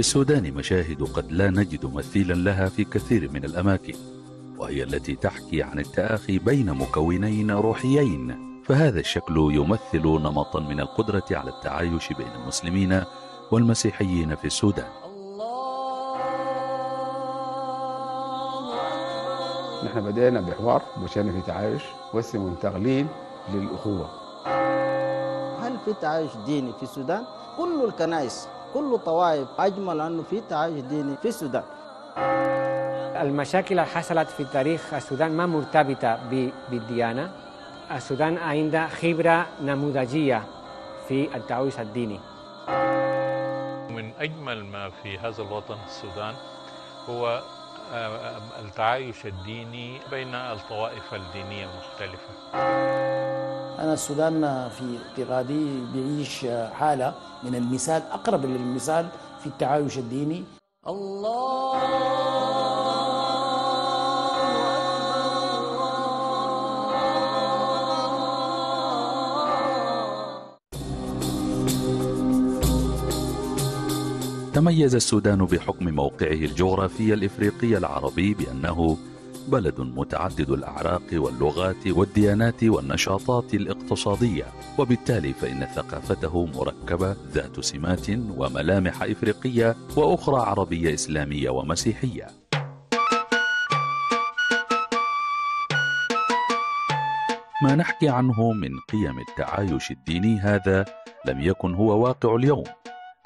السودان مشاهد قد لا نجد مثيلا لها في كثير من الأماكن وهي التي تحكي عن التآخي بين مكونين روحيين. فهذا الشكل يمثل نمطا من القدرة على التعايش بين المسلمين والمسيحيين في السودان. نحن بدأنا بحوار مشينا في تعايش وهسه منتقلين للأخوة. هل في تعايش ديني في السودان؟ كل الكنائس كل الطوائف أجمل أنه في تعايش ديني في السودان. المشاكل اللي حصلت في تاريخ السودان ما مرتبطة بالديانة. السودان عنده خبرة نموذجية في التعايش الديني. من أجمل ما في هذا الوطن السودان هو التعايش الديني بين الطوائف الدينية المختلفة. أنا السودان في اعتقادي بيعيش حالة من المثال أقرب للمثال في التعايش الديني. الله تميز السودان بحكم موقعه الجغرافي الإفريقي العربي بأنه بلد متعدد الأعراق واللغات والديانات والنشاطات الاقتصادية وبالتالي فإن ثقافته مركبة ذات سمات وملامح إفريقية وأخرى عربية إسلامية ومسيحية. ما نحكي عنه من قيم التعايش الديني هذا لم يكن هو واقع اليوم.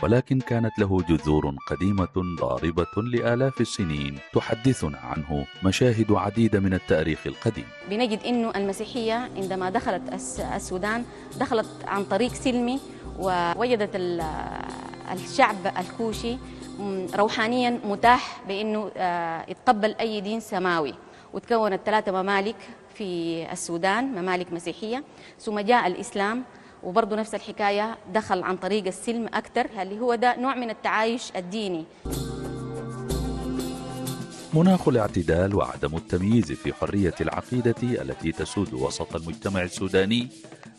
ولكن كانت له جذور قديمة ضاربة لآلاف السنين تحدثنا عنه مشاهد عديدة من التاريخ القديم. بنجد أنه المسيحية عندما دخلت السودان دخلت عن طريق سلمي ووجدت الشعب الكوشي روحانيا متاح بأنه يتقبل أي دين سماوي. وتكونت ثلاثة ممالك في السودان ممالك مسيحية ثم جاء الإسلام. وبرضه نفس الحكاية دخل عن طريق السلم أكثر اللي هو ده نوع من التعايش الديني. مناخ الاعتدال وعدم التمييز في حرية العقيدة التي تسود وسط المجتمع السوداني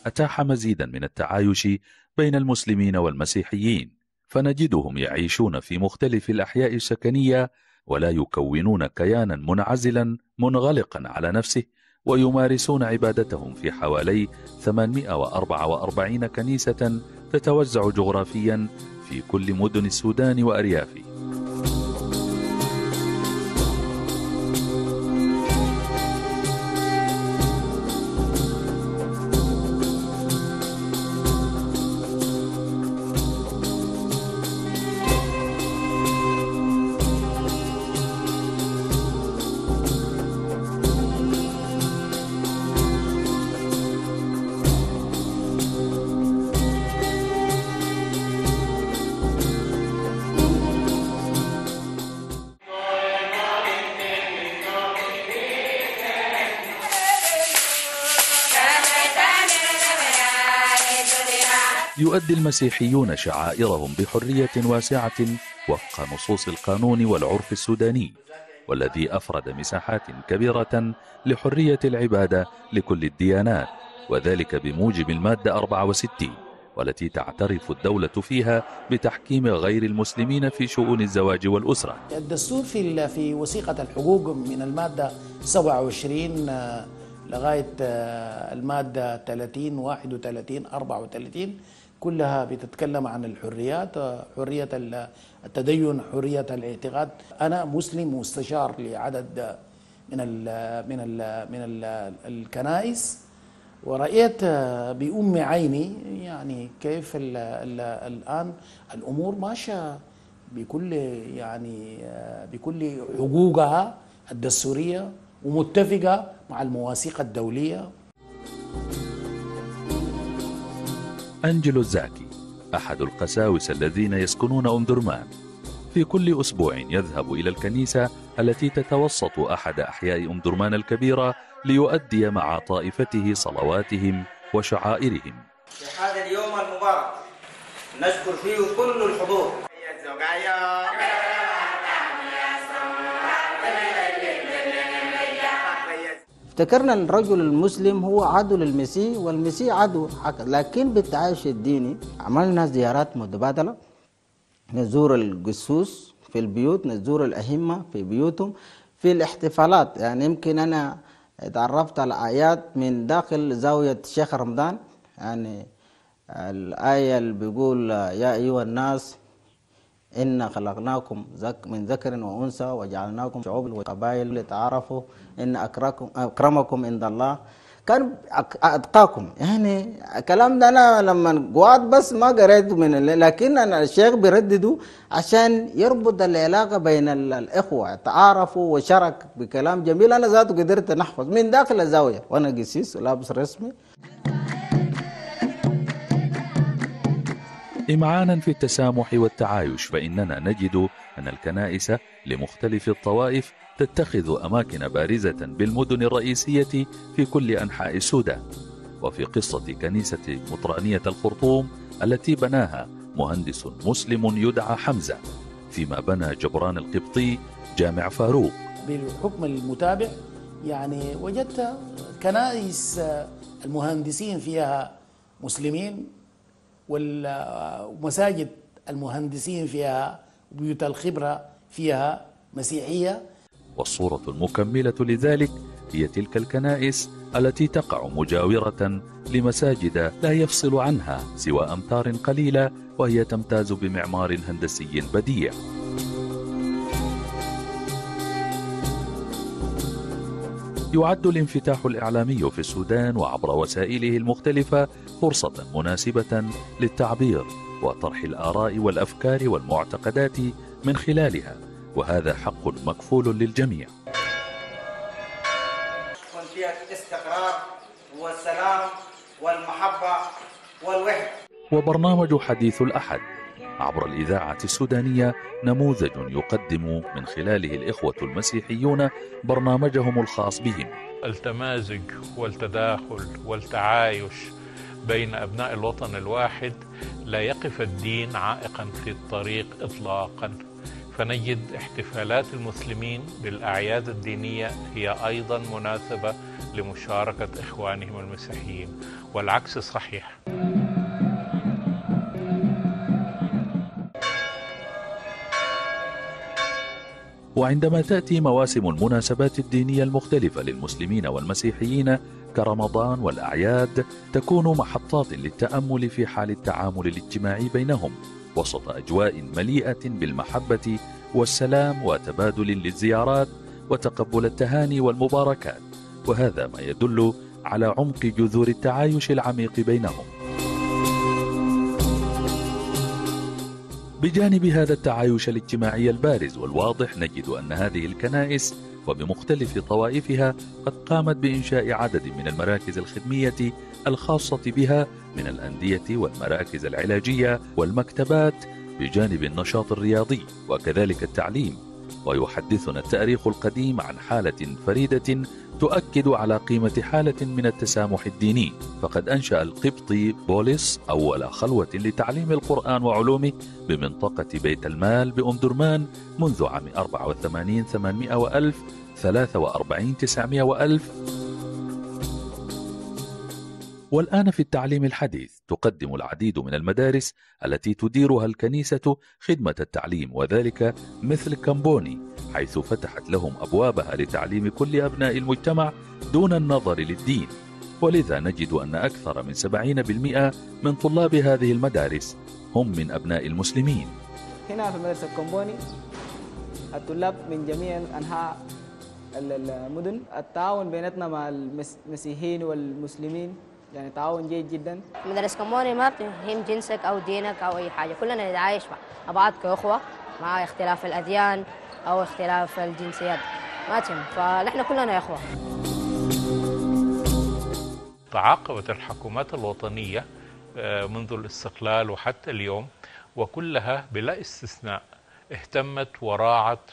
أتاح مزيدا من التعايش بين المسلمين والمسيحيين فنجدهم يعيشون في مختلف الأحياء السكنية ولا يكونون كيانا منعزلا منغلقا على نفسه ويمارسون عبادتهم في حوالي 844 كنيسة تتوزع جغرافيا في كل مدن السودان وأريافه يؤدي المسيحيون شعائرهم بحرية واسعة وفق نصوص القانون والعرف السوداني والذي أفرد مساحات كبيرة لحرية العبادة لكل الديانات وذلك بموجب المادة 64 والتي تعترف الدولة فيها بتحكيم غير المسلمين في شؤون الزواج والأسرة. الدستور في في وثيقة الحقوق من المادة 27 لغاية المادة 30 31 34 كلها بتتكلم عن الحريات حرية التدين حرية الاعتقاد. أنا مسلم مستشار لعدد من ال من ال من ال الكنائس. ورأيت بأم عيني يعني كيف ال ال الآن الأمور ماشية بكل يعني بكل حقوقها الدستورية ومتفقة مع المواثيق الدولية. أنجلو الزاكي أحد القساوسة الذين يسكنون أم درمان في كل أسبوع يذهب إلى الكنيسة التي تتوسط أحد أحياء أم درمان الكبيرة ليؤدي مع طائفته صلواتهم وشعائرهم. في هذا اليوم المبارك نشكر فيه كل الحضور. افتكرنا الرجل المسلم هو عدو للمسيح والمسيح عدو. لكن بالتعايش الديني عملنا زيارات متبادلة. نزور القسوس في البيوت نزور الأهمة في بيوتهم في الاحتفالات. يعني يمكن أنا تعرفت على آيات من داخل زاوية الشيخ رمضان. يعني الآية اللي بيقول يا أيها الناس إنا خلقناكم من ذكر وأنثى وجعلناكم شعوب وقبائل لتعارفوا إن أكرمكم عند الله. كان أتقاكم. يعني الكلام ده أنا لما قعدت بس ما قريته من لكن أنا الشيخ بيردده عشان يربط العلاقة بين الإخوة تعارفوا وشرك بكلام جميل. أنا ذاته قدرت نحفظ من داخل الزاوية وأنا قسيس ولابس رسمي. إمعانا في التسامح والتعايش فإننا نجد أن الكنائس لمختلف الطوائف تتخذ أماكن بارزة بالمدن الرئيسية في كل أنحاء السودان. وفي قصة كنيسة مطرانية الخرطوم التي بناها مهندس مسلم يدعى حمزة فيما بنى جبران القبطي جامع فاروق. بالحكم المتابع يعني وجدت كنائس المهندسين فيها مسلمين والمساجد المهندسين فيها بيوت الخبرة فيها مسيحية. والصورة المكملة لذلك هي تلك الكنائس التي تقع مجاورة لمساجد لا يفصل عنها سوى أمتار قليلة وهي تمتاز بمعمار هندسي بديع. يعد الانفتاح الإعلامي في السودان وعبر وسائله المختلفة فرصة مناسبة للتعبير وطرح الآراء والأفكار والمعتقدات من خلالها وهذا حق مكفول للجميع. يكون فيها الاستقرار والسلام والمحبة والوحدة. وبرنامج حديث الأحد عبر الإذاعة السودانية نموذج يقدم من خلاله الإخوة المسيحيون برنامجهم الخاص بهم. التمازج والتداخل والتعايش بين أبناء الوطن الواحد لا يقف الدين عائقا في الطريق إطلاقا. فنجد احتفالات المسلمين بالأعياد الدينية هي أيضا مناسبة لمشاركة إخوانهم المسيحيين والعكس صحيح. وعندما تأتي مواسم المناسبات الدينية المختلفة للمسلمين والمسيحيين كرمضان والأعياد تكون محطات للتأمل في حال التعامل الاجتماعي بينهم وسط أجواء مليئة بالمحبة والسلام وتبادل للزيارات وتقبل التهاني والمباركات وهذا ما يدل على عمق جذور التعايش العميق بينهم. بجانب هذا التعايش الاجتماعي البارز والواضح نجد أن هذه الكنائس وبمختلف طوائفها قد قامت بإنشاء عدد من المراكز الخدمية الخاصة بها من الأندية والمراكز العلاجية والمكتبات بجانب النشاط الرياضي وكذلك التعليم. ويحدثنا التاريخ القديم عن حالة فريدة تؤكد على قيمة حالة من التسامح الديني. فقد أنشأ القبطي بوليس أول خلوة لتعليم القرآن وعلومه بمنطقة بيت المال بأم درمان منذ عام 84 800 وألف 43 900 وألف. والآن في التعليم الحديث تقدم العديد من المدارس التي تديرها الكنيسة خدمة التعليم وذلك مثل كامبوني حيث فتحت لهم أبوابها لتعليم كل أبناء المجتمع دون النظر للدين. ولذا نجد أن أكثر من 70% من طلاب هذه المدارس هم من أبناء المسلمين. هنا في مدرسة كومبوني الطلاب من جميع أنحاء المدن التعاون بيناتنا مع المسيحيين والمسلمين. يعني تعاون جيد جدا. مدرسة كومبوني ما بتهم جنسك أو دينك أو أي حاجة. كلنا نتعايش مع بعض كأخوة مع اختلاف الأديان أو اختلاف الجنسيات. ما تهم. فنحن كلنا إخوة. تعاقبت الحكومات الوطنية منذ الاستقلال وحتى اليوم وكلها بلا استثناء. اهتمت وراعت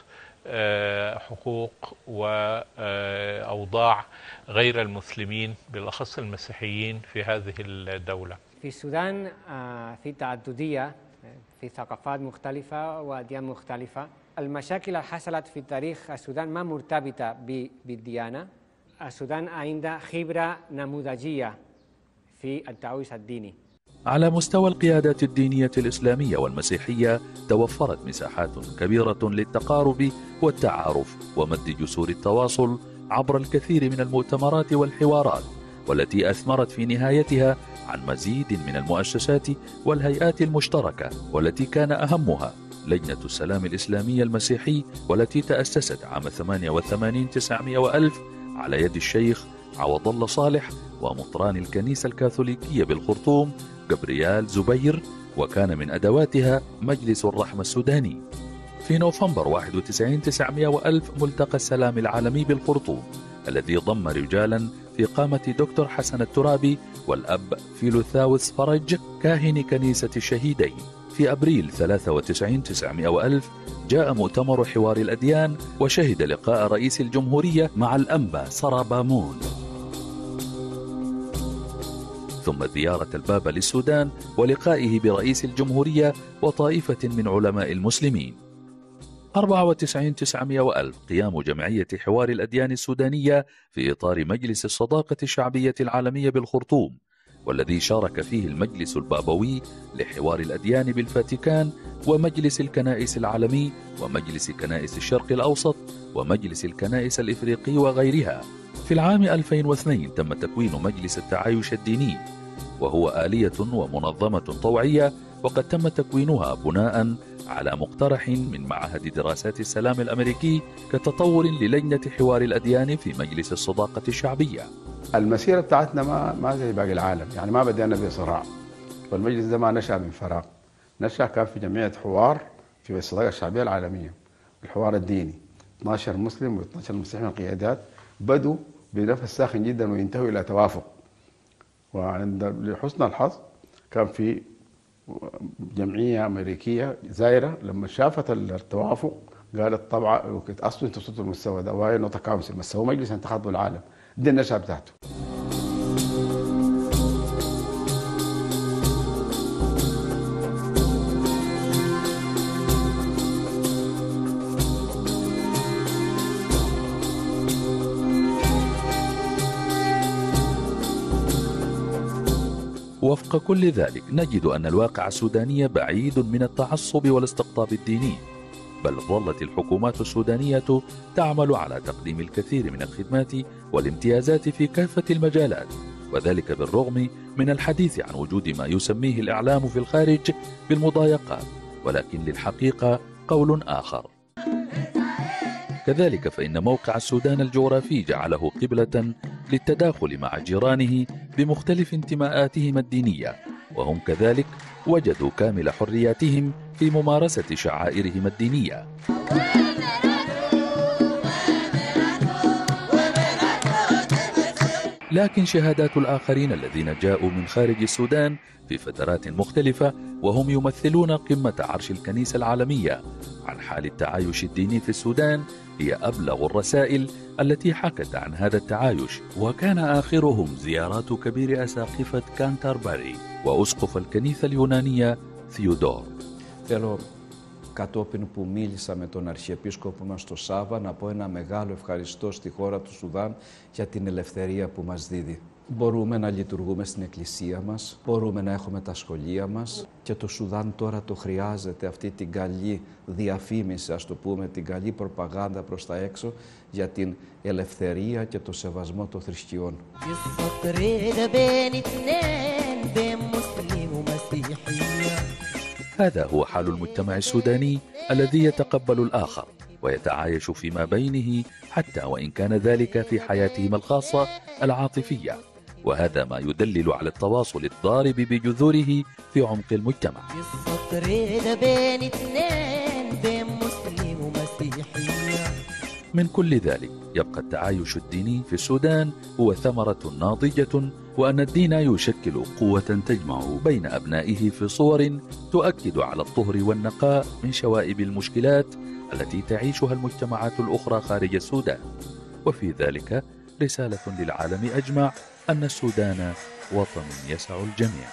حقوق وأوضاع غير المسلمين بالأخص المسيحيين في هذه الدولة. في السودان في تعددية في ثقافات مختلفة وأديان مختلفة. المشاكل اللي حصلت في تاريخ السودان ما مرتبطة بالديانة. السودان عندها خبرة نموذجية في التعويش الديني. على مستوى القيادات الدينية الإسلامية والمسيحية توفرت مساحات كبيرة للتقارب والتعارف ومد جسور التواصل عبر الكثير من المؤتمرات والحوارات والتي أثمرت في نهايتها عن مزيد من المؤسسات والهيئات المشتركة والتي كان أهمها لجنة السلام الإسلامي المسيحي والتي تأسست عام 88 900 وألف على يد الشيخ عوض الله صالح ومطران الكنيسة الكاثوليكية بالخرطوم جبريال زبير وكان من أدواتها مجلس الرحمة السوداني. في نوفمبر 91 900 وألف ملتقى السلام العالمي بالخرطوم الذي ضم رجالا في قامة دكتور حسن الترابي والأب فيلوثاوس فرج كاهن كنيسة الشهيدين. في أبريل 93 900 وألف جاء مؤتمر حوار الأديان وشهد لقاء رئيس الجمهورية مع الأنبا سرابامون. ثم زيارة البابا للسودان ولقائه برئيس الجمهورية وطائفة من علماء المسلمين. 94 900 وألف قيام جمعية حوار الأديان السودانية في إطار مجلس الصداقة الشعبية العالمية بالخرطوم والذي شارك فيه المجلس البابوي لحوار الأديان بالفاتيكان ومجلس الكنائس العالمي ومجلس كنائس الشرق الأوسط ومجلس الكنائس الإفريقي وغيرها. في العام 2002 تم تكوين مجلس التعايش الديني وهو آلية ومنظمة طوعية وقد تم تكوينها بناء على مقترح من معهد دراسات السلام الأمريكي كتطور للجنة حوار الأديان في مجلس الصداقة الشعبية. المسيرة بتاعتنا ما ما زي باقي العالم يعني ما بدأنا بصراع. والمجلس ده ما نشأ من فراغ. نشأ كان في جمعية حوار في الصداقة الشعبية العالمية الحوار الديني. 12 مسلم و12 مسيحي من القيادات بدوا بنفس ساخن جدا وينتهوا إلى توافق. وعند لحسن الحظ كان في جمعية أمريكية زايره لما شافت التوافق قالت طبعا أصلا أنتوا وصلتوا المستوى ده وهي نقطه كونسل بس هو مجلس انتخاب العالم دي النشأة بتاعته. وفق كل ذلك نجد أن الواقع السوداني بعيد من التعصب والاستقطاب الديني بل ظلت الحكومات السودانية تعمل على تقديم الكثير من الخدمات والامتيازات في كافة المجالات وذلك بالرغم من الحديث عن وجود ما يسميه الإعلام في الخارج بالمضايقات ولكن للحقيقة قول آخر. كذلك فإن موقع السودان الجغرافي جعله قبلة للتداخل مع جيرانه بمختلف انتماءاتهم الدينية وهم كذلك وجدوا كامل حرياتهم في ممارسة شعائرهم الدينية. لكن شهادات الآخرين الذين جاءوا من خارج السودان في فترات مختلفة وهم يمثلون قمة عرش الكنيسة العالمية عن حال التعايش الديني في السودان هي أبلغ الرسائل التي حكت عن هذا التعايش وكان آخرهم زيارات كبير أساقفة كانتربري وأسقف الكنيسة اليونانية ثيودور. ثيودور κατόπιν που μίλησα με τον Αρχιεπίσκοπο μας το Σάβα να πω ένα μεγάλο ευχαριστώ στη χώρα του Σουδάν για την ελευθερία που μας δίδει. Μπορούμε να λειτουργούμε στην εκκλησία μας, μπορούμε να έχουμε τα σχολεία μας και το Σουδάν τώρα το χρειάζεται αυτή την καλή διαφήμιση, ας το πούμε, την καλή προπαγάνδα προς τα έξω για την ελευθερία και το σεβασμό των θρησκειών. هذا هو حال المجتمع السوداني الذي يتقبل الآخر ويتعايش فيما بينه حتى وإن كان ذلك في حياتهم الخاصة العاطفية. وهذا ما يدلل على التواصل الضارب بجذوره في عمق المجتمع. من كل ذلك يبقى التعايش الديني في السودان هو ثمرة ناضجة وأن الدين يشكل قوة تجمع بين أبنائه في صور تؤكد على الطهر والنقاء من شوائب المشكلات التي تعيشها المجتمعات الأخرى خارج السودان. وفي ذلك رسالة للعالم أجمع أن السودان وطن يسع الجميع.